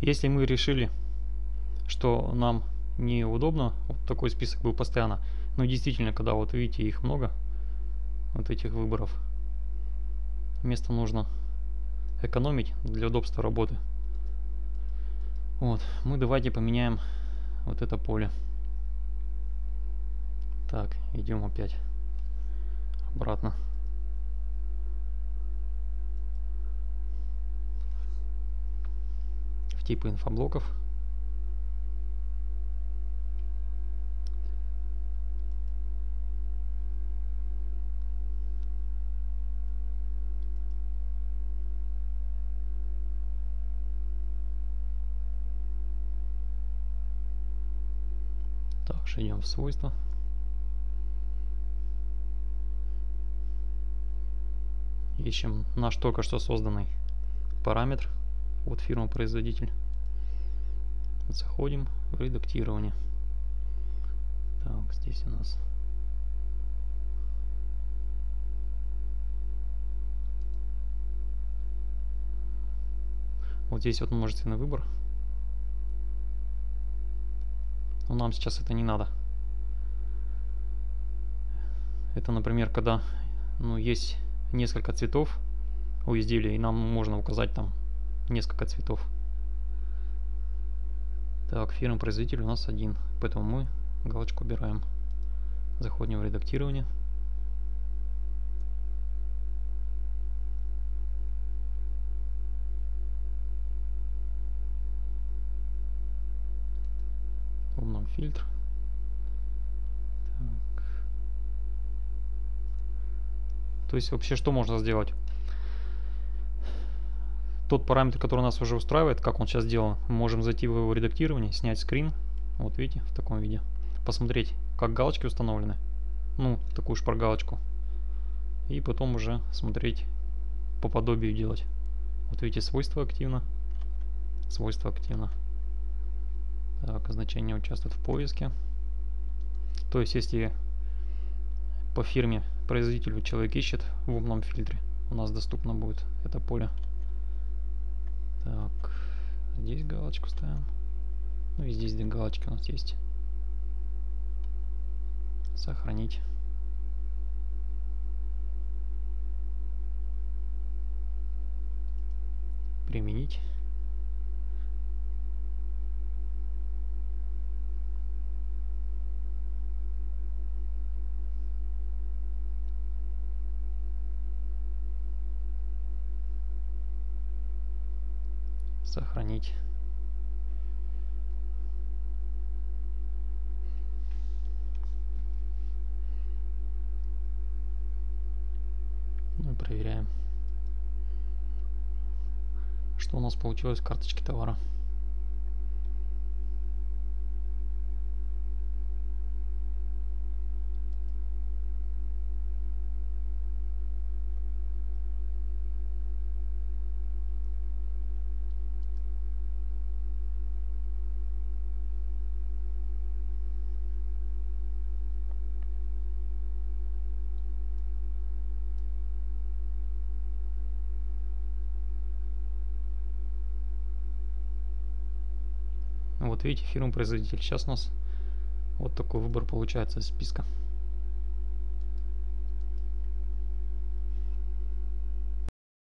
Если мы решили, что нам неудобно, вот такой список был постоянно, но действительно, когда вот видите, их много, вот этих выборов, место нужно экономить для удобства работы. Вот, мы давайте поменяем вот это поле. Так, идем опять обратно. Типы инфоблоков. Также идем в свойства. Ищем наш только что созданный параметр. Вот фирма-производитель. Заходим в редактирование. Так, здесь у нас Вот здесь вот множественный выбор. Но нам сейчас это не надо. Это, например, когда ну, есть несколько цветов у изделия, и нам можно указать там несколько цветов. Так, фирма-производитель у нас один, поэтому мы галочку убираем. Заходим в редактирование. Умном фильтр. То есть вообще что можно сделать? Тот параметр, который нас уже устраивает, как он сейчас сделан, мы можем зайти в его редактирование, снять скрин, вот видите, в таком виде, посмотреть, как галочки установлены, ну, такую шпаргалочку, и потом уже смотреть по подобию делать. Вот видите, свойства активно, свойства активно. Так, значение участвует в поиске. То есть, если по фирме производителю человек ищет в умном фильтре, у нас доступно будет это поле. Так, здесь галочку ставим. Ну и здесь галочки у нас есть. Сохранить. Применить. Сохранить. Ну и проверяем, что у нас получилось в карточке товара. Вот видите, фирма-производитель. Сейчас у нас вот такой выбор получается из списка.